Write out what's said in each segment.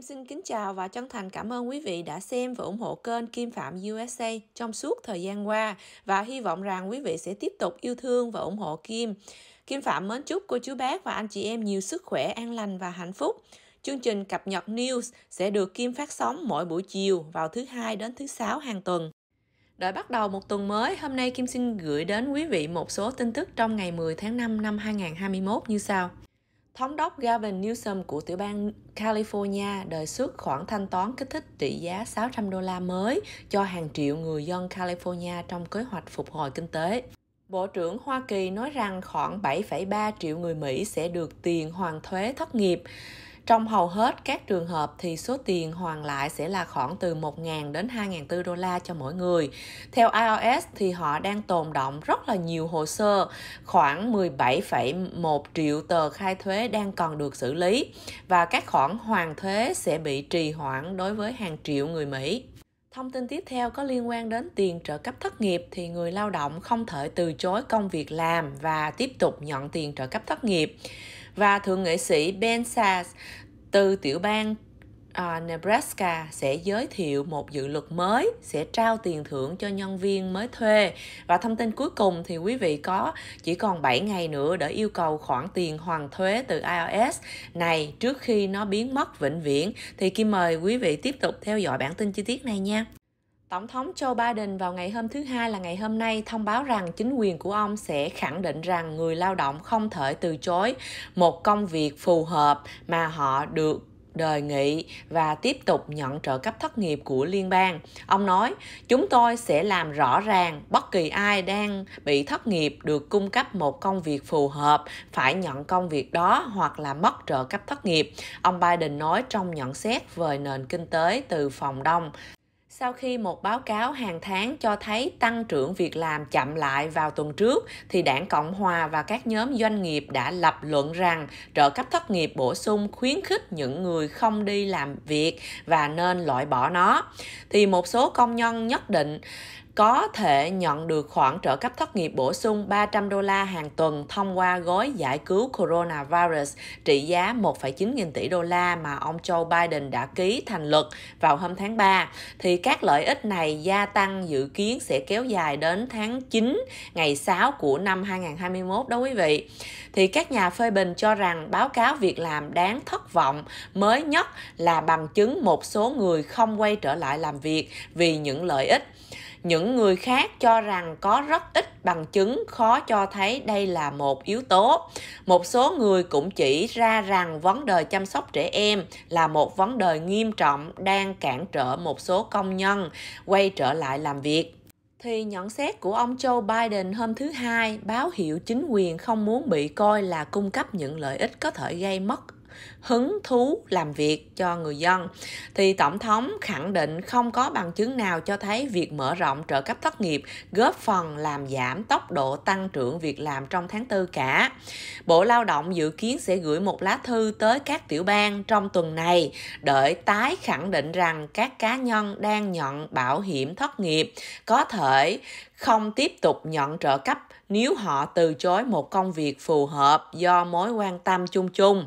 Kim xin kính chào và chân thành cảm ơn quý vị đã xem và ủng hộ kênh Kim Phạm USA trong suốt thời gian qua và hy vọng rằng quý vị sẽ tiếp tục yêu thương và ủng hộ Kim. Kim Phạm mến chúc cô chú bác và anh chị em nhiều sức khỏe, an lành và hạnh phúc. Chương trình cập nhật news sẽ được Kim phát sóng mỗi buổi chiều vào thứ hai đến thứ sáu hàng tuần. Để bắt đầu một tuần mới, hôm nay Kim xin gửi đến quý vị một số tin tức trong ngày 10 tháng 5 năm 2021 như sau. Thống đốc Gavin Newsom của tiểu bang California đề xuất khoản thanh toán kích thích trị giá 600 đô la mới cho hàng triệu người dân California trong kế hoạch phục hồi kinh tế. Bộ trưởng Hoa Kỳ nói rằng khoảng 7,3 triệu người Mỹ sẽ được tiền hoàn thuế thất nghiệp. Trong hầu hết các trường hợp thì số tiền hoàn lại sẽ là khoảng từ 1.000 đến 2.400 đô la cho mỗi người. Theo IRS thì họ đang tồn động rất là nhiều hồ sơ, khoảng 17,1 triệu tờ khai thuế đang còn được xử lý và các khoản hoàn thuế sẽ bị trì hoãn đối với hàng triệu người Mỹ. Thông tin tiếp theo có liên quan đến tiền trợ cấp thất nghiệp thì người lao động không thể từ chối công việc làm và tiếp tục nhận tiền trợ cấp thất nghiệp. Và thượng nghệ sĩ Ben Sass từ tiểu bang uh, Nebraska sẽ giới thiệu một dự luật mới sẽ trao tiền thưởng cho nhân viên mới thuê và thông tin cuối cùng thì quý vị có chỉ còn 7 ngày nữa để yêu cầu khoản tiền hoàn thuế từ IRS này trước khi nó biến mất vĩnh viễn thì Kim mời quý vị tiếp tục theo dõi bản tin chi tiết này nha. Tổng thống Joe Biden vào ngày hôm thứ Hai là ngày hôm nay thông báo rằng chính quyền của ông sẽ khẳng định rằng người lao động không thể từ chối một công việc phù hợp mà họ được đề nghị và tiếp tục nhận trợ cấp thất nghiệp của liên bang. Ông nói, chúng tôi sẽ làm rõ ràng bất kỳ ai đang bị thất nghiệp được cung cấp một công việc phù hợp phải nhận công việc đó hoặc là mất trợ cấp thất nghiệp. Ông Biden nói trong nhận xét về nền kinh tế từ phòng đông sau khi một báo cáo hàng tháng cho thấy tăng trưởng việc làm chậm lại vào tuần trước, thì đảng Cộng Hòa và các nhóm doanh nghiệp đã lập luận rằng trợ cấp thất nghiệp bổ sung khuyến khích những người không đi làm việc và nên loại bỏ nó. Thì một số công nhân nhất định có thể nhận được khoản trợ cấp thất nghiệp bổ sung 300 đô la hàng tuần thông qua gói giải cứu coronavirus trị giá 1,9 nghìn tỷ đô la mà ông Joe Biden đã ký thành luật vào hôm tháng 3. Thì các lợi ích này gia tăng dự kiến sẽ kéo dài đến tháng 9 ngày 6 của năm 2021 đó quý vị. Thì các nhà phê bình cho rằng báo cáo việc làm đáng thất vọng mới nhất là bằng chứng một số người không quay trở lại làm việc vì những lợi ích những người khác cho rằng có rất ít bằng chứng, khó cho thấy đây là một yếu tố. Một số người cũng chỉ ra rằng vấn đề chăm sóc trẻ em là một vấn đề nghiêm trọng, đang cản trở một số công nhân, quay trở lại làm việc. Thì nhận xét của ông Joe Biden hôm thứ Hai, báo hiệu chính quyền không muốn bị coi là cung cấp những lợi ích có thể gây mất hứng thú làm việc cho người dân thì tổng thống khẳng định không có bằng chứng nào cho thấy việc mở rộng trợ cấp thất nghiệp, góp phần làm giảm tốc độ tăng trưởng việc làm trong tháng tư cả. Bộ Lao động dự kiến sẽ gửi một lá thư tới các tiểu bang trong tuần này để tái khẳng định rằng các cá nhân đang nhận bảo hiểm thất nghiệp có thể không tiếp tục nhận trợ cấp nếu họ từ chối một công việc phù hợp do mối quan tâm chung chung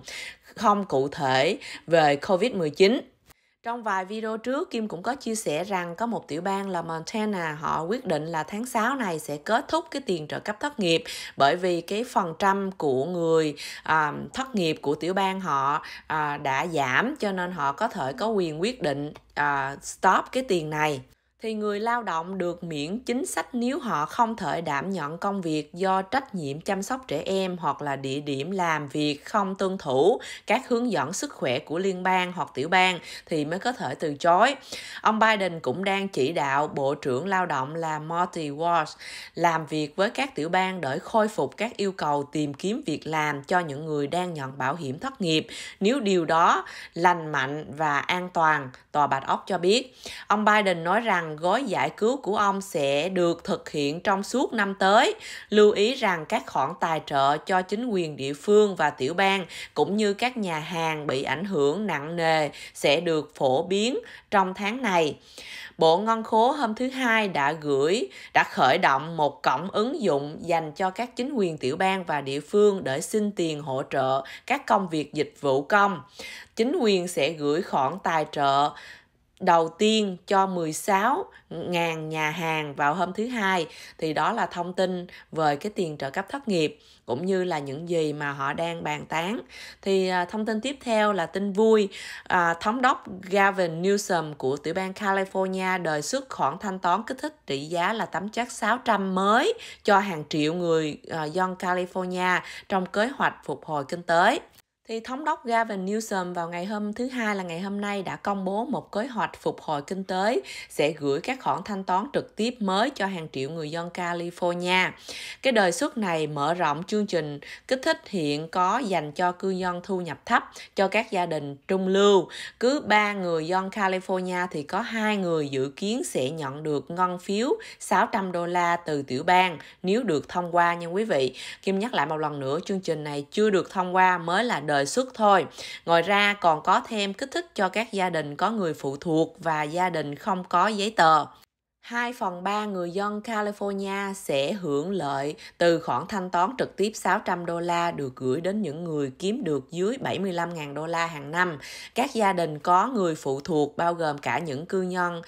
không cụ thể về COVID-19. Trong vài video trước, Kim cũng có chia sẻ rằng có một tiểu bang là Montana, họ quyết định là tháng 6 này sẽ kết thúc cái tiền trợ cấp thất nghiệp bởi vì cái phần trăm của người à, thất nghiệp của tiểu bang họ à, đã giảm cho nên họ có thể có quyền quyết định à, stop cái tiền này thì người lao động được miễn chính sách nếu họ không thể đảm nhận công việc do trách nhiệm chăm sóc trẻ em hoặc là địa điểm làm việc không tuân thủ các hướng dẫn sức khỏe của liên bang hoặc tiểu bang thì mới có thể từ chối. Ông Biden cũng đang chỉ đạo Bộ trưởng Lao động là Marty Walsh làm việc với các tiểu bang để khôi phục các yêu cầu tìm kiếm việc làm cho những người đang nhận bảo hiểm thất nghiệp nếu điều đó lành mạnh và an toàn, Tòa Bạch Ốc cho biết. Ông Biden nói rằng rằng gói giải cứu của ông sẽ được thực hiện trong suốt năm tới. Lưu ý rằng các khoản tài trợ cho chính quyền địa phương và tiểu bang cũng như các nhà hàng bị ảnh hưởng nặng nề sẽ được phổ biến trong tháng này. Bộ Ngân khố hôm thứ Hai đã gửi, đã khởi động một cổng ứng dụng dành cho các chính quyền tiểu bang và địa phương để xin tiền hỗ trợ các công việc dịch vụ công. Chính quyền sẽ gửi khoản tài trợ đầu tiên cho 16.000 nhà hàng vào hôm thứ hai. Thì đó là thông tin về cái tiền trợ cấp thất nghiệp cũng như là những gì mà họ đang bàn tán. Thì à, thông tin tiếp theo là tin vui. À, thống đốc Gavin Newsom của tiểu bang California đề xuất khoản thanh toán kích thích trị giá là tấm chắc 600 mới cho hàng triệu người à, dân California trong kế hoạch phục hồi kinh tế thì thống đốc Gavin Newsom vào ngày hôm thứ hai là ngày hôm nay đã công bố một kế hoạch phục hồi kinh tế, sẽ gửi các khoản thanh toán trực tiếp mới cho hàng triệu người dân California. Cái đề xuất này mở rộng chương trình, kích thích hiện có dành cho cư dân thu nhập thấp, cho các gia đình trung lưu. Cứ ba người dân California thì có hai người dự kiến sẽ nhận được ngân phiếu 600 đô la từ tiểu bang nếu được thông qua nha quý vị. Kim nhắc lại một lần nữa, chương trình này chưa được thông qua mới là đề xuất thôi. Ngoài ra còn có thêm kích thích cho các gia đình có người phụ thuộc và gia đình không có giấy tờ. 2 phần 3 người dân California sẽ hưởng lợi từ khoản thanh toán trực tiếp 600 đô la được gửi đến những người kiếm được dưới 75.000 đô la hàng năm. Các gia đình có người phụ thuộc bao gồm cả những cư nhân,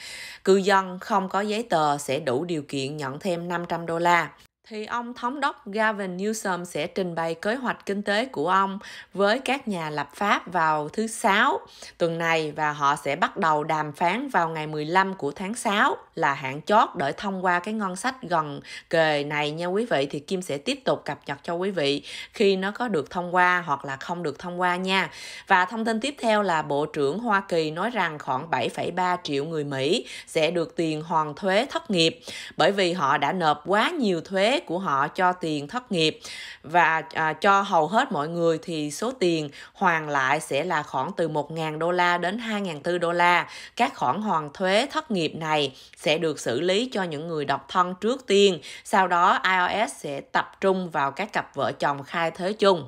cư dân không có giấy tờ sẽ đủ điều kiện nhận thêm 500 đô la thì ông thống đốc Gavin Newsom sẽ trình bày kế hoạch kinh tế của ông với các nhà lập pháp vào thứ Sáu tuần này và họ sẽ bắt đầu đàm phán vào ngày 15 của tháng 6 là hạn chót để thông qua cái ngân sách gần kề này nha quý vị thì Kim sẽ tiếp tục cập nhật cho quý vị khi nó có được thông qua hoặc là không được thông qua nha. Và thông tin tiếp theo là Bộ trưởng Hoa Kỳ nói rằng khoảng 7,3 triệu người Mỹ sẽ được tiền hoàn thuế thất nghiệp bởi vì họ đã nộp quá nhiều thuế của họ cho tiền thất nghiệp và à, cho hầu hết mọi người thì số tiền hoàn lại sẽ là khoảng từ 1.000 đô la đến 2.400 đô la. Các khoản hoàn thuế thất nghiệp này sẽ được xử lý cho những người độc thân trước tiên. Sau đó IRS sẽ tập trung vào các cặp vợ chồng khai thuế chung.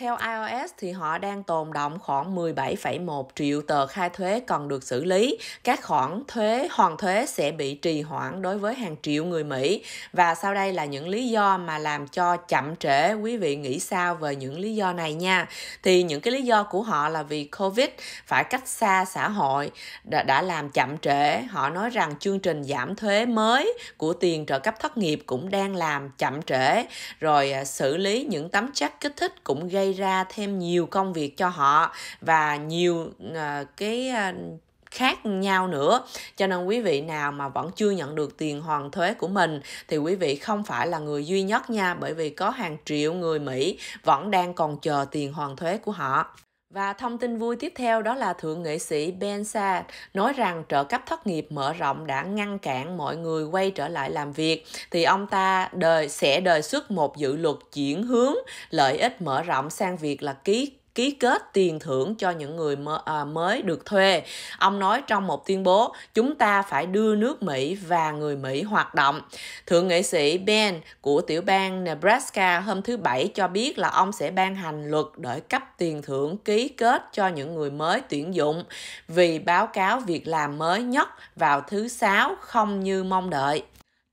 Theo IRS thì họ đang tồn động khoảng 17,1 triệu tờ khai thuế còn được xử lý. Các khoản thuế hoàn thuế sẽ bị trì hoãn đối với hàng triệu người Mỹ. Và sau đây là những lý do mà làm cho chậm trễ. Quý vị nghĩ sao về những lý do này nha. Thì những cái lý do của họ là vì Covid phải cách xa xã hội đã, đã làm chậm trễ. Họ nói rằng chương trình giảm thuế mới của tiền trợ cấp thất nghiệp cũng đang làm chậm trễ. Rồi à, xử lý những tấm chắc kích thích cũng gây gây ra thêm nhiều công việc cho họ và nhiều uh, cái uh, khác nhau nữa. Cho nên quý vị nào mà vẫn chưa nhận được tiền hoàn thuế của mình thì quý vị không phải là người duy nhất nha bởi vì có hàng triệu người Mỹ vẫn đang còn chờ tiền hoàn thuế của họ và thông tin vui tiếp theo đó là thượng nghệ sĩ Ben Saad nói rằng trợ cấp thất nghiệp mở rộng đã ngăn cản mọi người quay trở lại làm việc, thì ông ta đời, sẽ đề xuất một dự luật chuyển hướng lợi ích mở rộng sang việc là ký ký kết tiền thưởng cho những người à, mới được thuê. Ông nói trong một tuyên bố, chúng ta phải đưa nước Mỹ và người Mỹ hoạt động. Thượng nghị sĩ Ben của tiểu bang Nebraska hôm thứ Bảy cho biết là ông sẽ ban hành luật để cấp tiền thưởng ký kết cho những người mới tuyển dụng vì báo cáo việc làm mới nhất vào thứ Sáu không như mong đợi.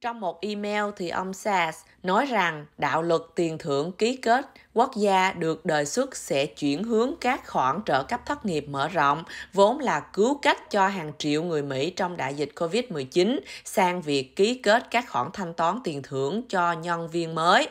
Trong một email thì ông Sass nói rằng đạo luật tiền thưởng ký kết quốc gia được đề xuất sẽ chuyển hướng các khoản trợ cấp thất nghiệp mở rộng, vốn là cứu cách cho hàng triệu người Mỹ trong đại dịch COVID-19 sang việc ký kết các khoản thanh toán tiền thưởng cho nhân viên mới.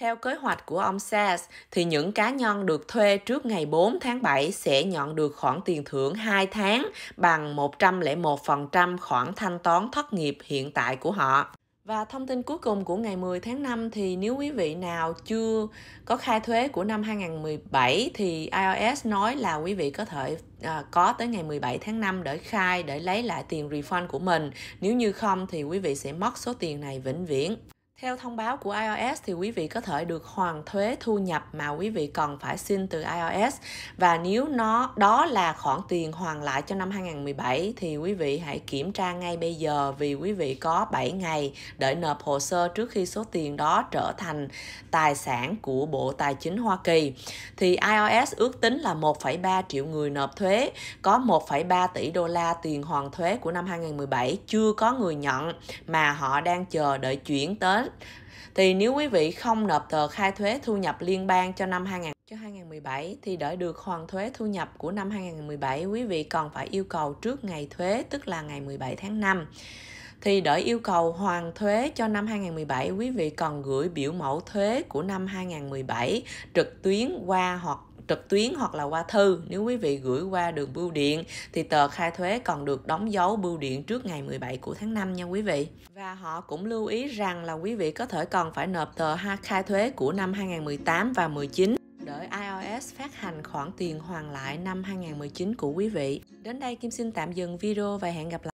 Theo kế hoạch của ông Sass, thì những cá nhân được thuê trước ngày 4 tháng 7 sẽ nhận được khoản tiền thưởng 2 tháng bằng 101% khoản thanh toán thất nghiệp hiện tại của họ. Và thông tin cuối cùng của ngày 10 tháng 5 thì nếu quý vị nào chưa có khai thuế của năm 2017 thì IRS nói là quý vị có thể à, có tới ngày 17 tháng 5 để khai để lấy lại tiền refund của mình. Nếu như không thì quý vị sẽ mất số tiền này vĩnh viễn. Theo thông báo của IRS thì quý vị có thể được hoàn thuế thu nhập mà quý vị còn phải xin từ IRS và nếu nó đó là khoản tiền hoàn lại cho năm 2017 thì quý vị hãy kiểm tra ngay bây giờ vì quý vị có 7 ngày để nộp hồ sơ trước khi số tiền đó trở thành tài sản của Bộ Tài chính Hoa Kỳ. Thì IRS ước tính là 1,3 triệu người nộp thuế, có 1,3 tỷ đô la tiền hoàn thuế của năm 2017 chưa có người nhận mà họ đang chờ đợi chuyển tới thì nếu quý vị không nộp tờ khai thuế thu nhập liên bang cho năm 2000 cho 2017 thì để được hoàn thuế thu nhập của năm 2017 quý vị còn phải yêu cầu trước ngày thuế, tức là ngày 17 tháng 5 thì để yêu cầu hoàn thuế cho năm 2017 quý vị còn gửi biểu mẫu thuế của năm 2017 trực tuyến qua hoặc trực tuyến hoặc là qua thư nếu quý vị gửi qua đường bưu điện, thì tờ khai thuế còn được đóng dấu bưu điện trước ngày 17 của tháng 5 nha quý vị và họ cũng lưu ý rằng là quý vị có thể còn phải nộp tờ khai thuế của năm 2018 và 19 để Ios phát hành khoản tiền hoàn lại năm 2019 của quý vị. Đến đây, Kim xin tạm dừng video và hẹn gặp lại.